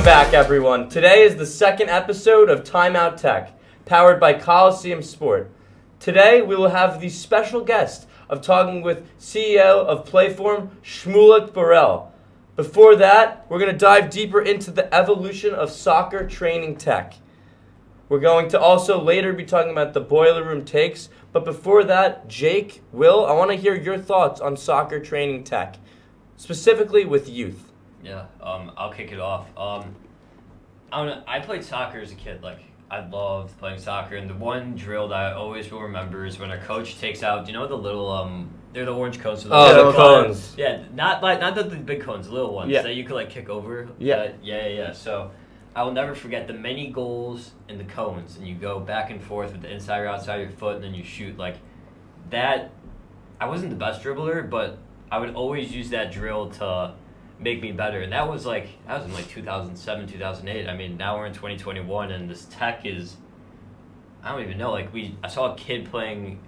Welcome back, everyone. Today is the second episode of Timeout Tech, powered by Coliseum Sport. Today, we will have the special guest of talking with CEO of Playform, Shmulik Barel. Before that, we're going to dive deeper into the evolution of soccer training tech. We're going to also later be talking about the boiler room takes, but before that, Jake, Will, I want to hear your thoughts on soccer training tech, specifically with youth. Yeah, um, I'll kick it off. Um, I don't know, I played soccer as a kid. Like I loved playing soccer, and the one drill that I always will remember is when a coach takes out. Do you know the little um? They're the orange cones. the Oh, the cones. Yeah, not like not the, the big cones, the little ones Yeah. that you could like kick over. Yeah. Uh, yeah, yeah, yeah. So. I will never forget the many goals in the cones, and you go back and forth with the inside or outside of your foot, and then you shoot like that. I wasn't the best dribbler, but I would always use that drill to make me better. And that was like that was in like 2007, 2008. I mean, now we're in 2021 and this tech is I don't even know. Like we I saw a kid playing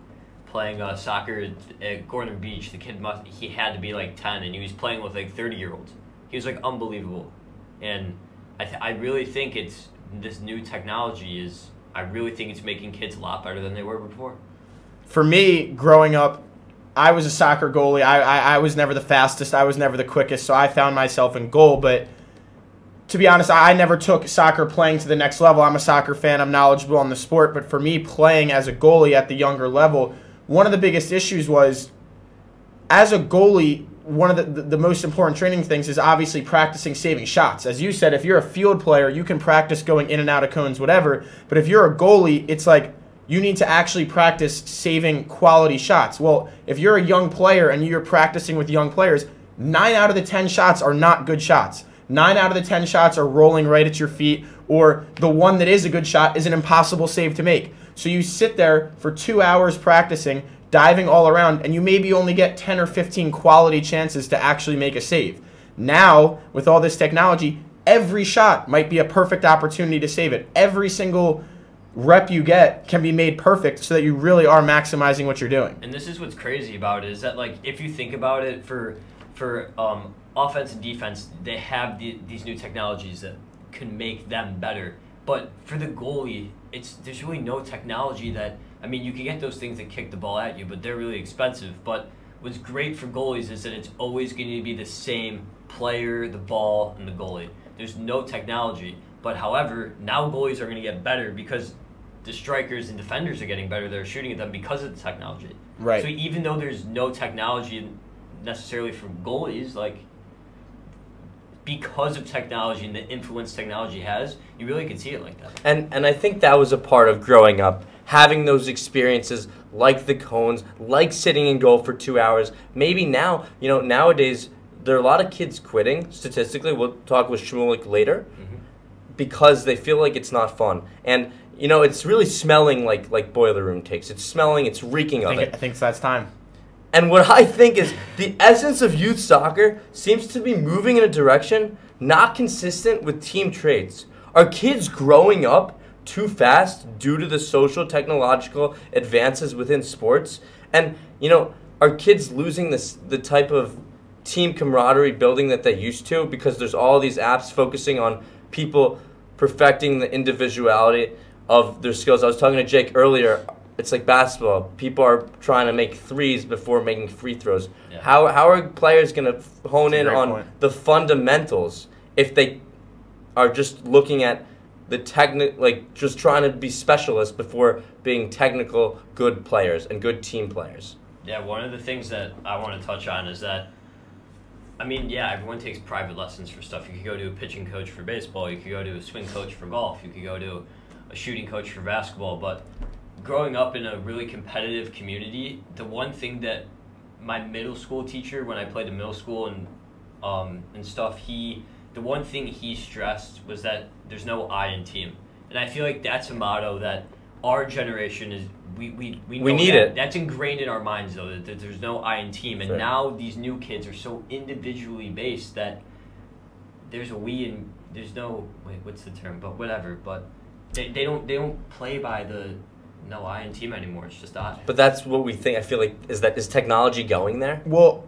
playing uh, soccer at, Gordon Beach. The kid must he had to be like 10 and he was playing with like 30 year olds. He was like unbelievable. And I th- I really think it's this new technology is I really think it's making kids a lot better than they were before. For me, growing up, I was a soccer goalie. I, I, I was never the fastest. I was never the quickest. So I found myself in goal. But to be honest, I I never took soccer playing to the next level. I'm a soccer fan. I'm knowledgeable on the sport. But for me, playing as a goalie at the younger level, one of the biggest issues was as a goalie, one of the, the, the most important training things is obviously practicing saving shots. As you said, if you're a field player, you can practice going in and out of cones, whatever. But if you're a goalie, it's like you need to actually practice saving quality shots. Well, if you're a young player and you're practicing with young players, nine out of the 10 shots are not good shots. Nine out of the 10 shots are rolling right at your feet, or the one that is a good shot is an impossible save to make. So you sit there for two hours practicing, diving all around, and you maybe only get 10 or 15 quality chances to actually make a save. Now, with all this technology, every shot might be a perfect opportunity to save it. Every single rep you get can be made perfect so that you really are maximizing what you're doing. And this is what's crazy about it is that like if you think about it for for um, offense and defense, they have the, these new technologies that can make them better. But for the goalie, it's there's really no technology that I mean you can get those things that kick the ball at you, but they're really expensive. But what's great for goalies is that it's always going to be the same player, the ball, and the goalie. There's no technology. But however, now goalies are going to get better because the strikers and defenders are getting better. They're shooting at them because of the technology. Right. So even though there's no technology necessarily for goalies, like because of technology and the influence technology has, you really can see it like that. And and I think that was a part of growing up, having those experiences like the cones, like sitting in goal for two hours. Maybe now, you know, nowadays there are a lot of kids quitting. Statistically, we'll talk with Shmulik later, mm-hmm. because they feel like it's not fun. And you know, it's really smelling like like boiler room takes. It's smelling. It's reeking I of think, it. I think that's time. And what I think is the essence of youth soccer seems to be moving in a direction not consistent with team traits. Are kids growing up too fast due to the social technological advances within sports? And you know, are kids losing this the type of team camaraderie building that they used to because there's all these apps focusing on people perfecting the individuality of their skills. I was talking to Jake earlier. It's like basketball. People are trying to make threes before making free throws. Yeah. How how are players going to hone That's in on point. the fundamentals if they are just looking at the technic like just trying to be specialists before being technical good players and good team players? Yeah, one of the things that I want to touch on is that, I mean, yeah, everyone takes private lessons for stuff. You could go to a pitching coach for baseball, you could go to a swing coach for golf, you could go to a shooting coach for basketball. But growing up in a really competitive community, the one thing that my middle school teacher, when I played in middle school and um, and stuff, he the one thing he stressed was that there's no I in team, and I feel like that's a motto that our generation is we we we, We need that. it. That's ingrained in our minds though that, that there's no I in team, and Fair. now these new kids are so individually based that there's a we and there's no wait what's the term but whatever but they, they don't they don't play by the no I in team anymore. It's just I. But that's what we think. I feel like is that is technology going there? Well,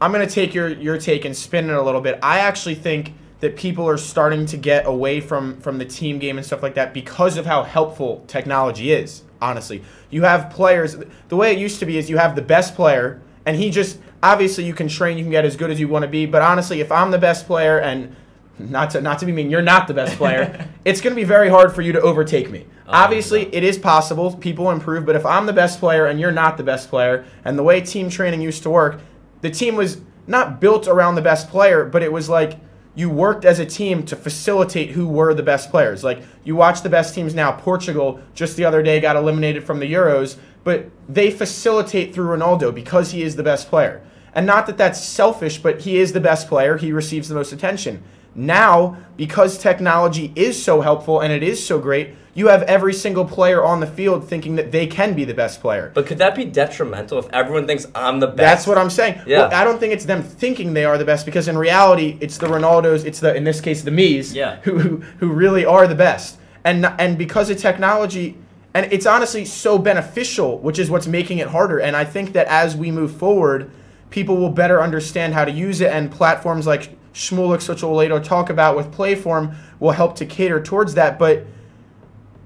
I'm gonna take your your take and spin it a little bit. I actually think that people are starting to get away from from the team game and stuff like that because of how helpful technology is. Honestly, you have players. The way it used to be is you have the best player, and he just obviously you can train, you can get as good as you want to be. But honestly, if I'm the best player and not to not to be mean, you're not the best player. it's going to be very hard for you to overtake me. Oh, Obviously, it is possible. People improve, but if I'm the best player and you're not the best player, and the way team training used to work, the team was not built around the best player, but it was like you worked as a team to facilitate who were the best players. Like you watch the best teams now. Portugal just the other day got eliminated from the Euros, but they facilitate through Ronaldo because he is the best player. And not that that's selfish, but he is the best player. He receives the most attention. Now, because technology is so helpful and it is so great, you have every single player on the field thinking that they can be the best player. But could that be detrimental if everyone thinks I'm the best? That's what I'm saying. Yeah. Well, I don't think it's them thinking they are the best because in reality, it's the Ronaldos, it's the in this case the me's Yeah. who, who who really are the best. And and because of technology and it's honestly so beneficial, which is what's making it harder. And I think that as we move forward, people will better understand how to use it and platforms like Shmulik, which we'll later talk about with Playform, will help to cater towards that. But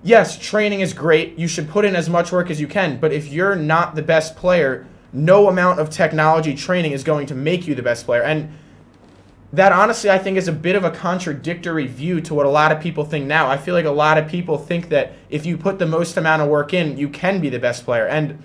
yes, training is great. You should put in as much work as you can. But if you're not the best player, no amount of technology training is going to make you the best player. And that honestly, I think, is a bit of a contradictory view to what a lot of people think now. I feel like a lot of people think that if you put the most amount of work in, you can be the best player. And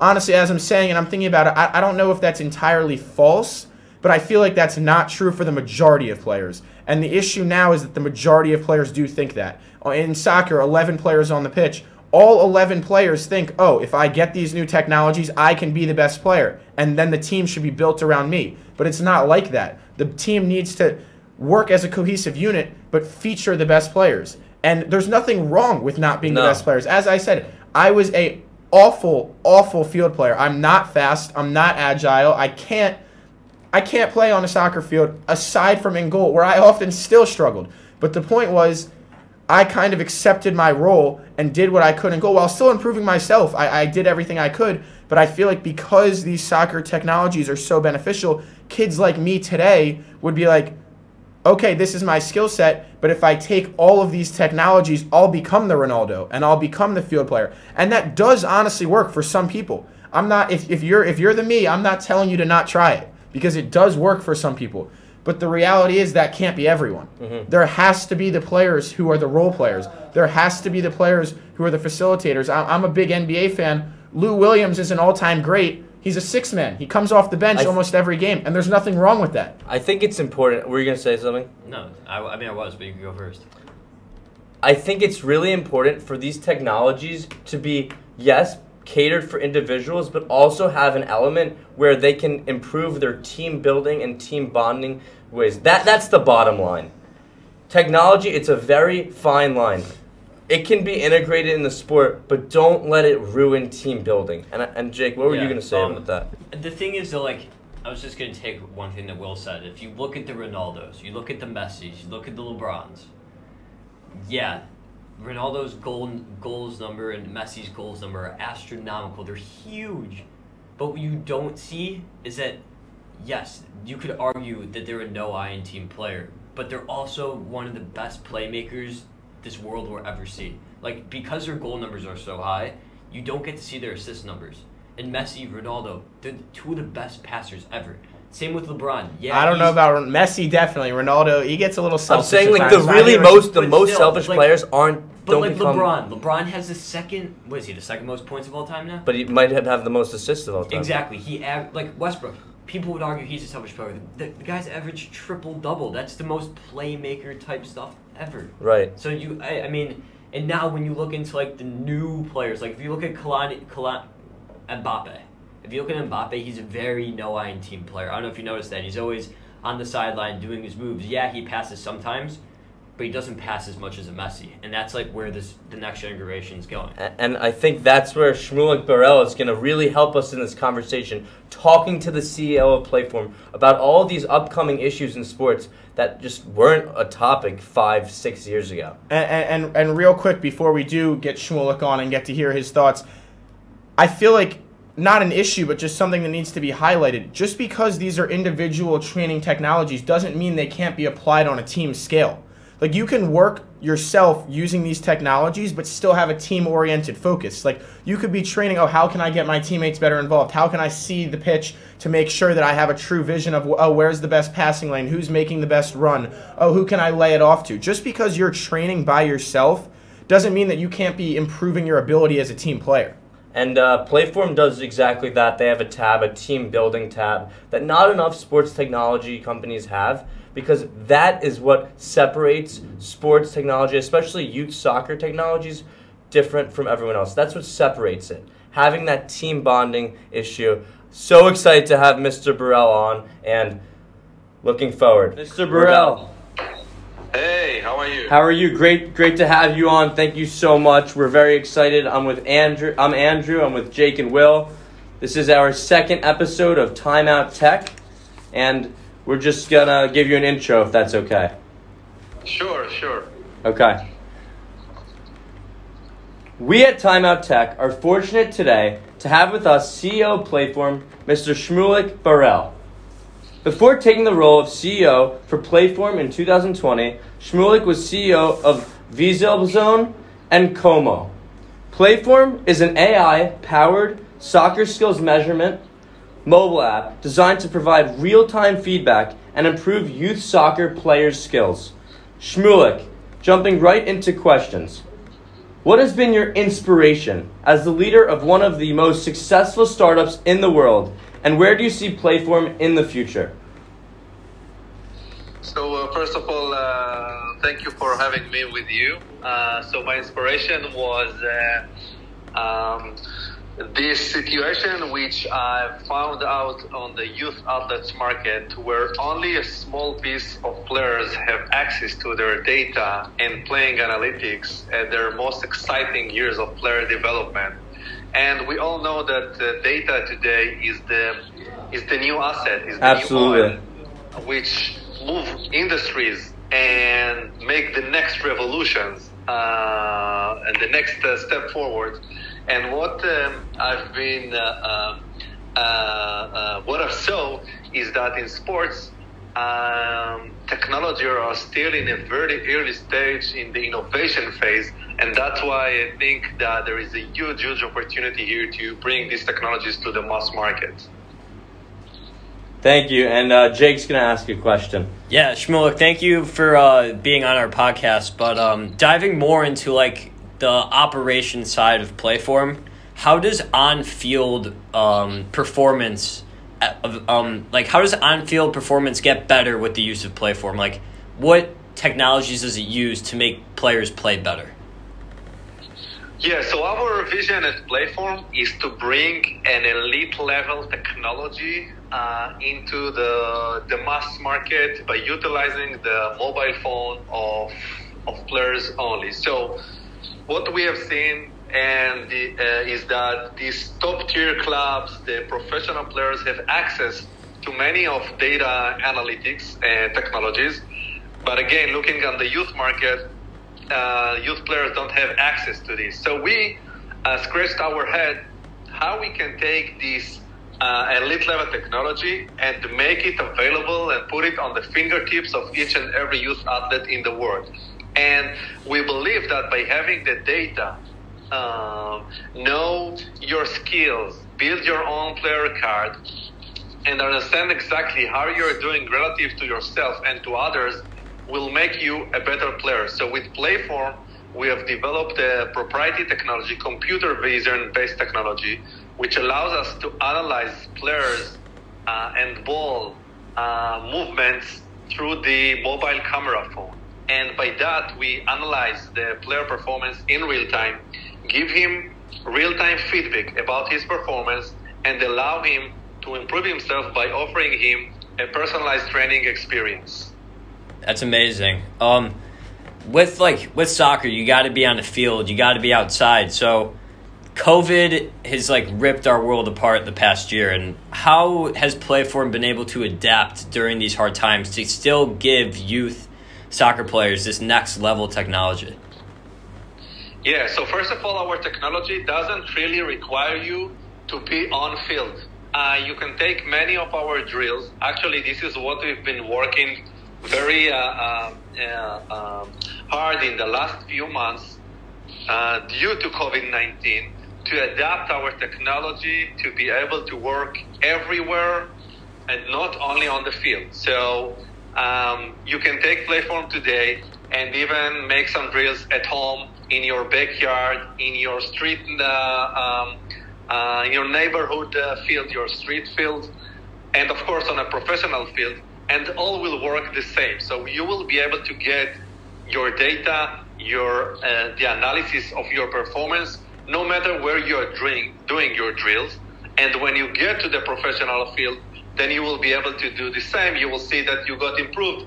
honestly, as I'm saying and I'm thinking about it, I, I don't know if that's entirely false, but I feel like that's not true for the majority of players. And the issue now is that the majority of players do think that. Uh, In soccer, 11 players on the pitch, all 11 players think, oh, if I get these new technologies, I can be the best player. And then the team should be built around me. But it's not like that. The team needs to work as a cohesive unit, but feature the best players. And there's nothing wrong with not being No. the best players. As I said, I was a awful, awful field player. I'm not fast. I'm not agile. I can't I can't play on a soccer field aside from in goal, where I often still struggled. But the point was, I kind of accepted my role and did what I could in goal while still improving myself. I, I did everything I could, but I feel like because these soccer technologies are so beneficial, kids like me today would be like, okay, this is my skill set, but if I take all of these technologies, I'll become the Ronaldo and I'll become the field player. And that does honestly work for some people. I'm not if, if you're if you're the me, I'm not telling you to not try it because it does work for some people. But the reality is that can't be everyone. Mm-hmm. There has to be the players who are the role players. There has to be the players who are the facilitators. I- I'm a big NBA fan. Lou Williams is an all-time great. He's a six man. He comes off the bench th- almost every game, and there's nothing wrong with that. I think it's important. Were you gonna say something? No, I, I mean I was, but you can go first. I think it's really important for these technologies to be, yes, catered for individuals, but also have an element where they can improve their team building and team bonding ways. That that's the bottom line. Technology, it's a very fine line. It can be integrated in the sport, but don't let it ruin team building. And and Jake, what were you gonna say um, about that? The thing is, though, like, I was just going to take one thing that Will said. If you look at the Ronaldos, you look at the Messis, you look at the LeBrons, yeah, Ronaldo's goal, goals number and Messi's goals number are astronomical. They're huge. But what you don't see is that, yes, you could argue that they're a no eye in team player, but they're also one of the best playmakers this world will ever see. Like, because their goal numbers are so high, you don't get to see their assist numbers. And Messi, Ronaldo, they're two of the best passers ever. Same with LeBron. Yeah, I don't know about Messi. Definitely Ronaldo. He gets a little selfish. I'm saying like the really most the most still, selfish like- players aren't But don't like become. LeBron, LeBron has the second. What is he? The second most points of all time now. But he might have, have the most assists of all time. Exactly. He av- like Westbrook. People would argue he's a selfish player. The, the guy's average triple double. That's the most playmaker type stuff ever. Right. So you, I, I mean, and now when you look into like the new players, like if you look at Kylian, Kylian, Mbappe. If you look at Mbappe, he's a very no iron team player. I don't know if you noticed that. He's always on the sideline doing his moves. Yeah, he passes sometimes, but he doesn't pass as much as a Messi, and that's like where this the next generation is going. And I think that's where Shmulik Barel is going to really help us in this conversation, talking to the CEO of Playform about all these upcoming issues in sports that just weren't a topic five, six years ago. And, and and real quick before we do get Shmulik on and get to hear his thoughts, I feel like not an issue, but just something that needs to be highlighted. Just because these are individual training technologies doesn't mean they can't be applied on a team scale. Like you can work yourself using these technologies, but still have a team oriented focus. Like you could be training, oh, how can I get my teammates better involved? How can I see the pitch to make sure that I have a true vision of, oh, where's the best passing lane? Who's making the best run? Oh, who can I lay it off to? Just because you're training by yourself doesn't mean that you can't be improving your ability as a team player. And uh, Playform does exactly that. They have a tab, a team building tab, that not enough sports technology companies have because that is what separates sports technology, especially youth soccer technologies, different from everyone else. That's what separates it. Having that team bonding issue. So excited to have Mr. Barel on and looking forward. Mr. Barel. Hey, how are you? How are you? Great, great to have you on. Thank you so much. We're very excited. I'm with Andrew. I'm Andrew. I'm with Jake and Will. This is our second episode of Timeout Tech, and we're just gonna give you an intro if that's okay. Sure, sure. Okay. We at Timeout Tech are fortunate today to have with us CEO of Playform, Mr. Shmulik Barel. Before taking the role of CEO for Playform in 2020, Shmulik was CEO of VisualZone and Como. Playform is an AI-powered soccer skills measurement mobile app designed to provide real-time feedback and improve youth soccer players' skills. Shmulik, jumping right into questions. What has been your inspiration as the leader of one of the most successful startups in the world, and where do you see Playform in the future? So, uh, first of all, uh, thank you for having me with you. Uh, so, my inspiration was uh, um, this situation which I found out on the youth outlets market where only a small piece of players have access to their data and playing analytics at their most exciting years of player development. And we all know that uh, data today is the is the new asset, is the Absolutely. new oil, which move industries and make the next revolutions uh, and the next uh, step forward. And what um, I've been, uh, uh, uh, what I saw is that in sports, um, technology are still in a very early stage in the innovation phase, and that's why I think that there is a huge, huge opportunity here to bring these technologies to the mass market. Thank you. And uh, Jake's going to ask you a question. Yeah, Shmulik, thank you for uh, being on our podcast. But um, diving more into like the operation side of Playform, how does on-field um, performance, of, um, like how does on-field performance get better with the use of Playform? Like, what technologies does it use to make players play better? Yeah, so our vision at Playform is to bring an elite level technology uh, into the the mass market by utilizing the mobile phone of of players only. So what we have seen and the, uh, is that these top tier clubs, the professional players have access to many of data analytics and technologies. But again, looking on the youth market, uh, youth players don't have access to this. So we uh, scratched our head how we can take this uh, elite level technology and make it available and put it on the fingertips of each and every youth athlete in the world. And we believe that by having the data, um, know your skills, build your own player card, and understand exactly how you're doing relative to yourself and to others will make you a better player. So with Playform, we have developed a proprietary technology, computer vision based technology, which allows us to analyze players uh, and ball uh, movements through the mobile camera phone. And by that, we analyze the player performance in real time, give him real time feedback about his performance, and allow him to improve himself by offering him a personalized training experience. That's amazing. Um, with like with soccer, you got to be on the field. You got to be outside. So, COVID has like ripped our world apart the past year. And how has Playform been able to adapt during these hard times to still give youth soccer players this next level technology? Yeah. So first of all, our technology doesn't really require you to be on field. Uh, you can take many of our drills. Actually, this is what we've been working very uh, uh, uh um, hard in the last few months uh, due to COVID 19 to adapt our technology to be able to work everywhere and not only on the field. So um, you can take Playform today and even make some drills at home in your backyard, in your street, uh, um, uh, in your neighborhood uh, field, your street field, and of course on a professional field, and all will work the same. So you will be able to get your data, your the analysis of your performance, no matter where you are doing doing your drills. And when you get to the professional field, then you will be able to do the same. You will see that you got improved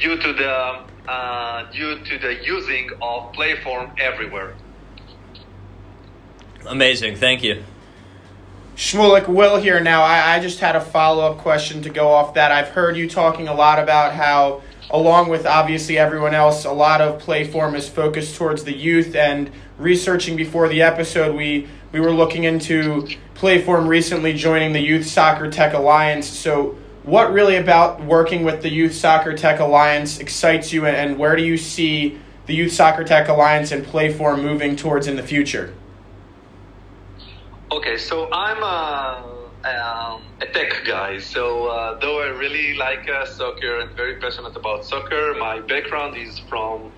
due to the uh, due to the using of Playform everywhere. Amazing, thank you. Shmulik, Will here now. I, I just had a follow up question to go off that. I've heard you talking a lot about how, along with obviously everyone else, a lot of Playform is focused towards the youth. And researching before the episode, we, we were looking into Playform recently joining the Youth Soccer Tech Alliance. So, what really about working with the Youth Soccer Tech Alliance excites you, and where do you see the Youth Soccer Tech Alliance and Playform moving towards in the future? Okay, so I'm a, um, a tech guy. So uh, though I really like uh, soccer and very passionate about soccer, my background is from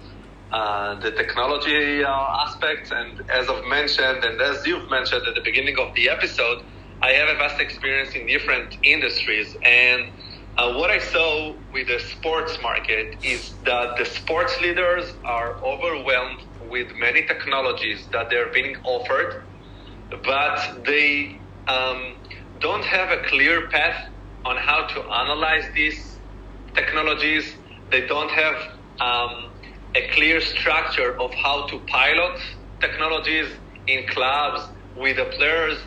uh, the technology uh, aspect. And as I've mentioned, and as you've mentioned at the beginning of the episode, I have a vast experience in different industries. And uh, what I saw with the sports market is that the sports leaders are overwhelmed with many technologies that they're being offered, but they um, don't have a clear path on how to analyze these technologies. They don't have um, a clear structure of how to pilot technologies in clubs with the players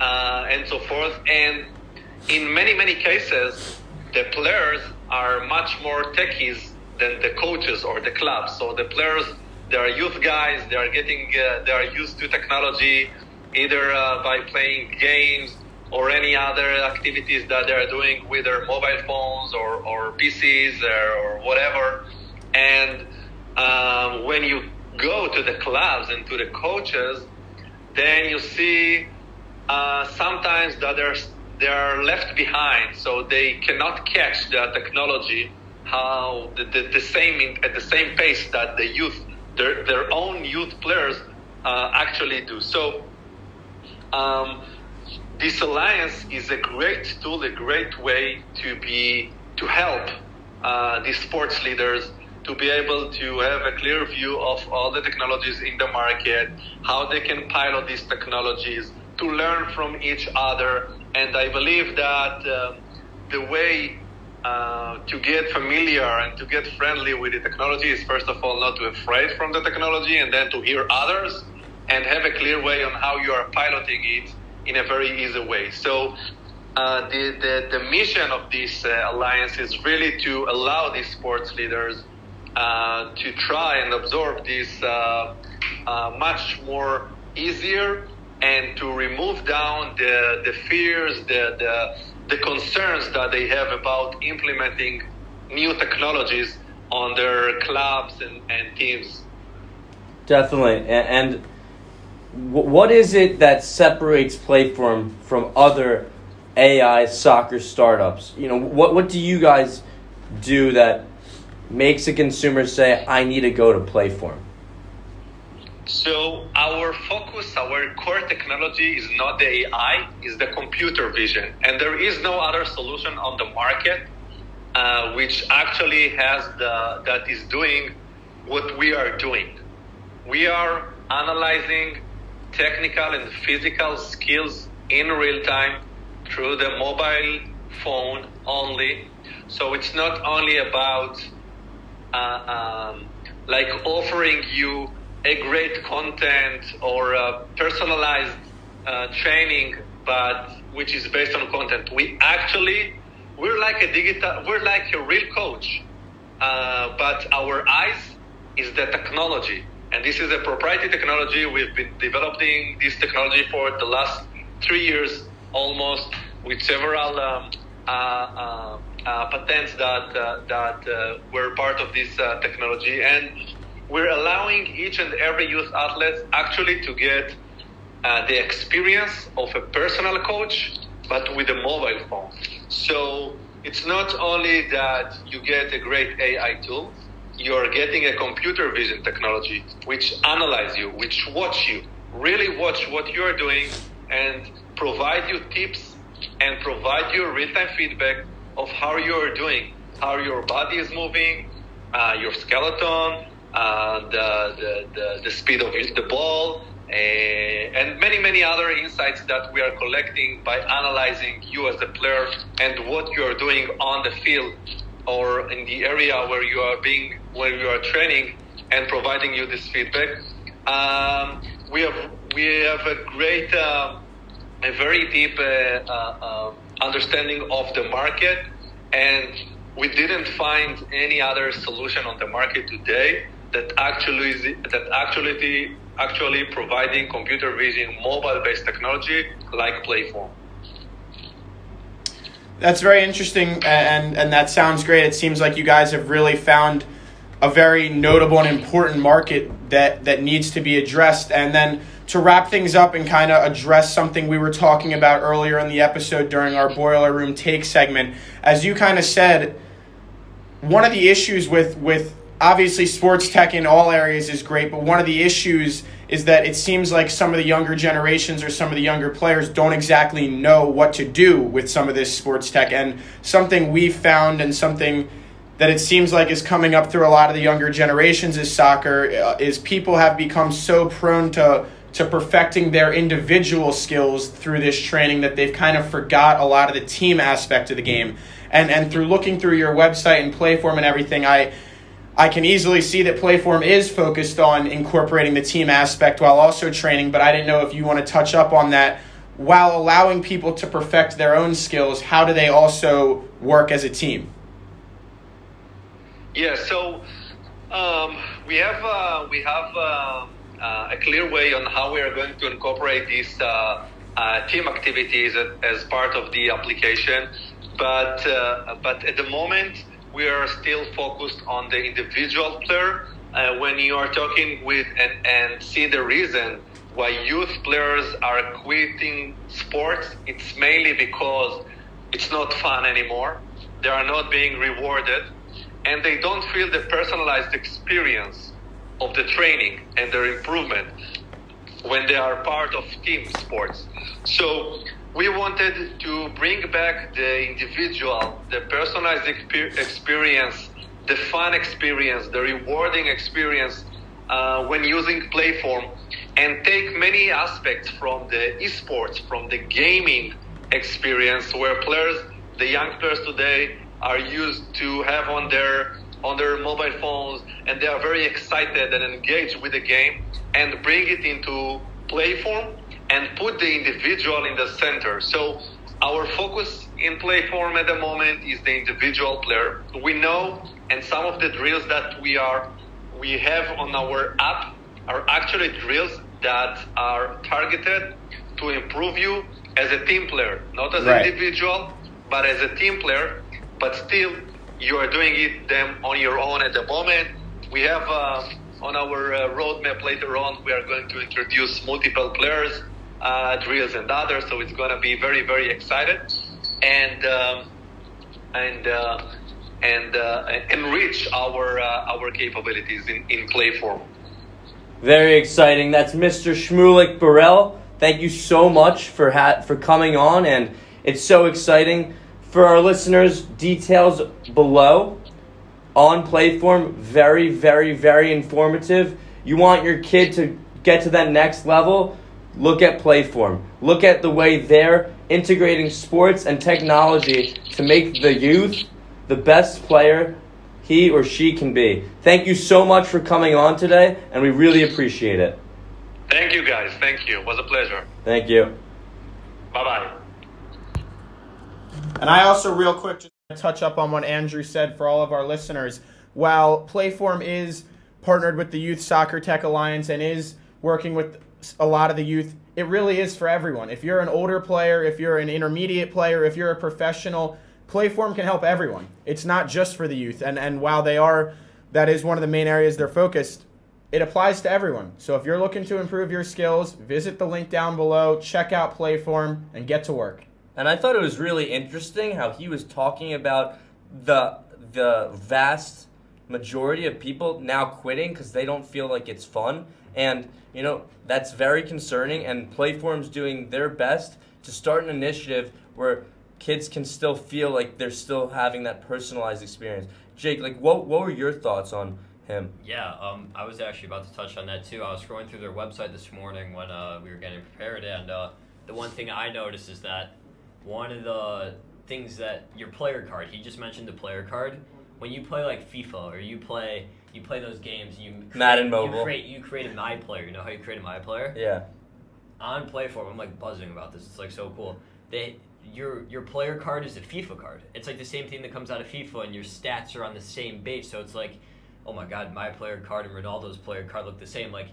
uh, and so forth. And in many, many cases, the players are much more techies than the coaches or the clubs. So the players, they are youth guys, they are getting, uh, they are used to technology either uh, by playing games or any other activities that they're doing with their mobile phones or, or PCs or, or whatever. And um, when you go to the clubs and to the coaches, then you see uh, sometimes that they're, they're left behind, so they cannot catch the technology how the, the, the same at the same pace that the youth, their, their own youth players uh, actually do. So um, this alliance is a great tool, a great way to be to help uh, these sports leaders to be able to have a clear view of all the technologies in the market, how they can pilot these technologies, to learn from each other. And I believe that uh, the way uh, to get familiar and to get friendly with the technology is first of all not to afraid from the technology and then to hear others and have a clear way on how you are piloting it in a very easy way. So uh, the, the, the, mission of this uh, alliance is really to allow these sports leaders uh, to try and absorb this uh, much more easier and to remove down the, the fears, the, the, the concerns that they have about implementing new technologies on their clubs and, and teams. Definitely. And, what is it that separates Playform from other AI soccer startups? You know, what, what do you guys do that makes a consumer say, I need to go to Playform? So our focus, our core technology is not the AI, is the computer vision. And there is no other solution on the market uh, which actually has the, that is doing what we are doing. We are analyzing technical and physical skills in real time through the mobile phone only. So it's not only about uh, um, like offering you a great content or personalized uh, training, but which is based on content. We actually we're like a digital, we're like a real coach, uh, but our eyes is the technology, and this is a proprietary technology. We've been developing this technology for the last three years almost with several um, uh, uh, uh, patents that uh, that were part of this technology, and we're allowing each and every youth athlete actually to get uh, the experience of a personal coach, but with a mobile phone. So it's not only that you get a great AI tool, you're getting a computer vision technology which analyze you, which watch you, really watch what you're doing, and provide you tips and provide you real-time feedback of how you're doing, how your body is moving, uh, your skeleton, uh, the, the, the, the speed of the ball, uh, and many, many other insights that we are collecting by analyzing you as a player and what you are doing on the field or in the area where you are being, where you are training and providing you this feedback. Um, we have, we have a great, uh, a very deep uh, uh, uh, understanding of the market, and we didn't find any other solution on the market today that actually is, that actually actually providing computer vision mobile based technology like Playform. That's very interesting, and and that sounds great. It seems like you guys have really found a very notable and important market that that needs to be addressed. And then to wrap things up and kind of address something we were talking about earlier in the episode during our boiler room take segment, as you kind of said, one of the issues with with obviously sports tech in all areas is great, but one of the issues is that it seems like some of the younger generations or some of the younger players don't exactly know what to do with some of this sports tech. And something we've found and something that it seems like is coming up through a lot of the younger generations is soccer uh, is people have become so prone to to perfecting their individual skills through this training that they've kind of forgot a lot of the team aspect of the game. And and through looking through your website and Playform and everything, I I can easily see that Playform is focused on incorporating the team aspect while also training, but I didn't know if you want to touch up on that. While allowing people to perfect their own skills, how do they also work as a team? Yeah, so um, we have uh, we have uh, uh, a clear way on how we are going to incorporate these uh, uh, team activities as part of the application, but uh, but at the moment we are still focused on the individual player. Uh, when you are talking with and, and see the reason why youth players are quitting sports, it's mainly because it's not fun anymore. They are not being rewarded, and they don't feel the personalized experience of the training and their improvement when they are part of team sports. So we wanted to bring back the individual, the personalized experience, the fun experience, the rewarding experience uh, when using Playform, and take many aspects from the esports, from the gaming experience, where players, the young players today, are used to have on their on their mobile phones, and they are very excited and engaged with the game, and bring it into Playform and put the individual in the center. So our focus in Playform at the moment is the individual player. We know, and some of the drills that we are we have on our app are actually drills that are targeted to improve you as a team player, not as right. an individual, but as a team player. But still, you are doing it them on your own at the moment. We have uh, on our uh, roadmap later on, we are going to introduce multiple players uh, drills and others. So it's going to be very, very excited and um, and uh, and uh, enrich our uh, our capabilities in, in Playform. Very exciting. That's Mr. Shmulik Barel. Thank you so much for ha- for coming on, and it's so exciting for our listeners. Details below on Playform. Very, very, very informative. You want your kid to get to that next level Look at Playform. Look at the way they're integrating sports and technology to make the youth the best player he or she can be. Thank you so much for coming on today, and we really appreciate it. Thank you, guys. Thank you. It was a pleasure. Thank you. Bye bye. And I also, real quick, just touch up on what Andrew said for all of our listeners. While Playform is partnered with the Youth Soccer Tech Alliance and is working with a lot of the youth it really is for everyone. If you're an older player, if you're an intermediate player, if you're a professional, Playform can help everyone. It's not just for the youth. And and while they are that is one of the main areas they're focused, it applies to everyone. So if you're looking to improve your skills, visit the link down below, check out Playform and get to work. And I thought it was really interesting how he was talking about the the vast majority of people now quitting because they don't feel like it's fun. And, you know, that's very concerning. And Playform's doing their best to start an initiative where kids can still feel like they're still having that personalized experience. Jake, like, what, what were your thoughts on him? Yeah, um, I was actually about to touch on that too. I was scrolling through their website this morning when uh, we were getting prepared, and uh, the one thing I noticed is that one of the things that your player card, he just mentioned the player card, when you play like FIFA or you play you play those games, you create, Madden Mobile. You create you create a my player. You know how you create a my player? Yeah. On Playform, I'm like buzzing about this. It's like so cool. They your your player card is a FIFA card. It's like the same thing that comes out of FIFA, and your stats are on the same base. So it's like, oh my god, my player card and Ronaldo's player card look the same. Like,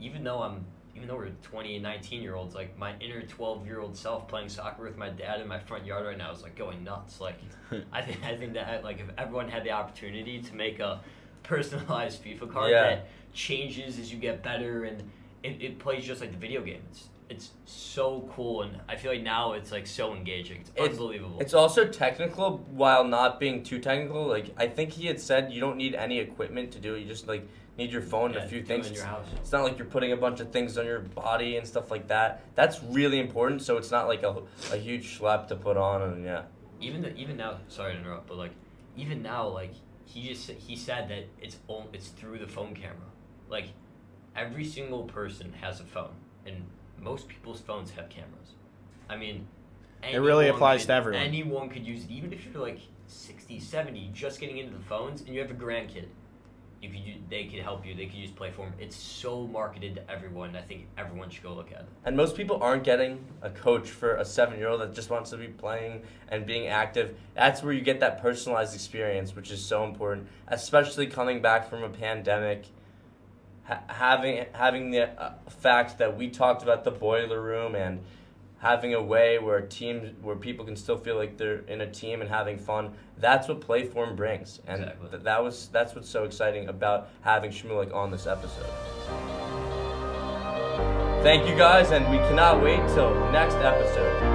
even though I'm even though we're 20 and 19 year olds, like my inner 12 year old self playing soccer with my dad in my front yard right now is like going nuts. Like, I think I think that like if everyone had the opportunity to make a personalized FIFA card Yeah. that changes as you get better and it, it plays just like the video game. It's it's so cool and I feel like now it's like so engaging. It's, It's- unbelievable. It's also technical while not being too technical. Like I think he had said you don't need any equipment to do it. You just like need your phone Yeah, and a few things. in your house. It's not like you're putting a bunch of things on your body and stuff like that. That's really important. So it's not like a, a huge slap to put on and yeah. even the, even now sorry to interrupt but like even now like he just he said that it's on, it's through the phone camera like every single person has a phone and most people's phones have cameras i mean It really applies could- to everyone. anyone could use it even if you're like 60 70 just getting into the phones and you have a grandkid you could u- they could help you they could use playform it's so marketed to everyone i think everyone should go look at it And most people aren't getting a coach for a seven year old that just wants to be playing and being active. That's where you get that personalized experience, which is so important, especially coming back from a pandemic. Ha- having having the uh, fact that we talked about the boiler room and having a way where teams where people can still feel like they're in a team and having fun that's what playform brings and Exactly. th- that was that's what's so exciting about having Shmulik on this episode Thank you guys, and we cannot wait till next episode.